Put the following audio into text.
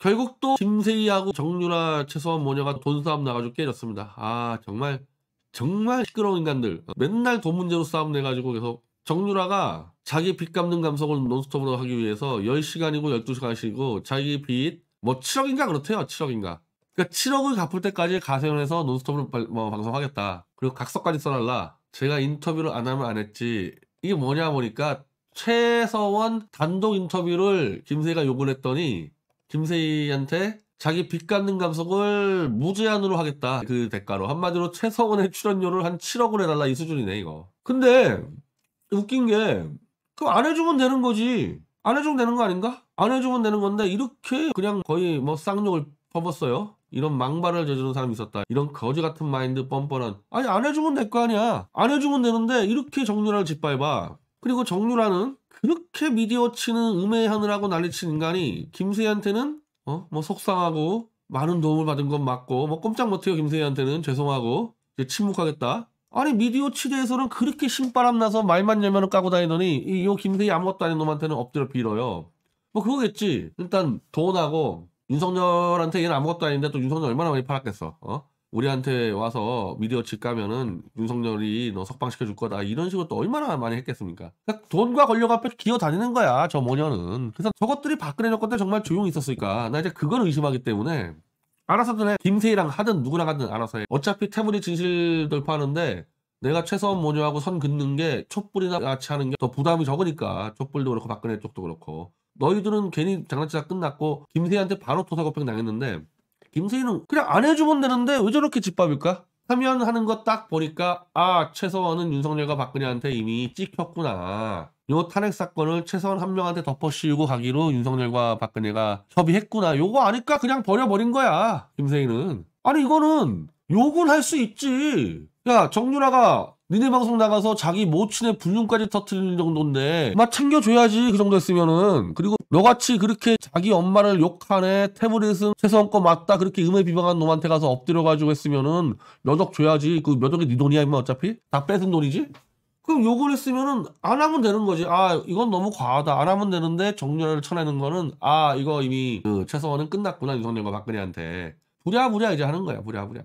결국 또 김세희하고 정유라 최소한 모녀가 돈 싸움 나가지고 깨졌습니다. 아 정말 정말 시끄러운 인간들. 맨날 돈 문제로 싸움 내가지고 계속 정유라가 자기 빚 갚는 감성을 논스톱으로 하기 위해서 10시간이고 12시간씩이고 자기 빚 뭐 7억인가 그렇대요 7억인가. 그러니까 7억을 갚을 때까지 가세연에서 논스톱으로 발- 뭐 방송하겠다. 그리고 각서까지 써달라. 제가 인터뷰를 안 하면 안 했지. 이게 뭐냐 보니까 최서원 단독 인터뷰를 김세희가 요구를 했더니 김세희한테 자기 빚 갚는 감속을 무제한으로 하겠다. 그 대가로. 한마디로 최서원의 출연료를 한 7억을 해달라 이 수준이네, 이거. 근데, 웃긴 게, 그거 안 해주면 되는 거지. 안 해주면 되는 거 아닌가? 안 해주면 되는 건데, 이렇게 그냥 거의 뭐 쌍욕을 퍼붓어요. 이런 망발을 저지른 사람이 있었다. 이런 거지 같은 마인드 뻔뻔한. 아니, 안 해주면 될 거 아니야. 안 해주면 되는데, 이렇게 정유라를 짓밟아. 그리고 정유라는 그렇게 미디어 치는 음해하느라고 난리친 인간이 김세희한테는 어? 뭐 속상하고 많은 도움을 받은 건 맞고 뭐 꼼짝 못해요 김세희한테는 죄송하고 이제 침묵하겠다. 아니 미디어 치대에서는 그렇게 신바람 나서 말만 열면 까고 다니더니 이 요 김세희 아무것도 아닌 놈한테는 엎드려 빌어요. 뭐 그거겠지. 일단 돈하고 윤석열한테 얘는 아무것도 아닌데 또 윤석열 얼마나 많이 팔았겠어. 어? 우리한테 와서 미디어 치 까면은 윤석열이 너 석방시켜 줄 거다 이런 식으로 또 얼마나 많이 했겠습니까? 그러니까 돈과 권력 앞에 기어 다니는 거야 저 모녀는. 그래서 저것들이 박근혜 정권 때 정말 조용히 있었을까? 나 이제 그걸 의심하기 때문에 알아서든 해. 김세희랑 하든 누구랑 하든 알아서 해. 어차피 태물이 진실 돌파하는데 내가 최소한 모녀하고 선 긋는 게 촛불이나 같이 하는 게 더 부담이 적으니까 촛불도 그렇고 박근혜 쪽도 그렇고 너희들은 괜히 장난치다 끝났고 김세희한테 바로 토사고팽 당했는데 김세희는 그냥 안 해주면 되는데 왜 저렇게 짓밟을까? 하면 하는 거딱 보니까 아 최서원은 윤석열과 박근혜한테 이미 찍혔구나. 요 탄핵 사건을 최서원 한 명한테 덮어씌우고 가기로 윤석열과 박근혜가 협의했구나. 요거 아니까 그냥 버려버린 거야. 김세희는. 아니 이거는 욕은 할 수 있지. 야 정유라가 니네 방송 나가서 자기 모친의 불륜까지 터트리는 정도인데 막 챙겨줘야지 그 정도 했으면은. 그리고 너같이 그렇게 자기 엄마를 욕하네 태블릿은 최소한 거 맞다 그렇게 음해 비방한 놈한테 가서 엎드려가지고 했으면은 몇억 줘야지. 그 몇억이 네 돈이야 임마 어차피? 다 뺏은 돈이지? 그럼 욕을 했으면은 안 하면 되는 거지. 아 이건 너무 과하다. 안 하면 되는데 정렬을 쳐내는 거는 아 이거 이미 그 최소원은 끝났구나 윤석열과 박근혜한테. 부랴부랴 이제 하는 거야 부랴부랴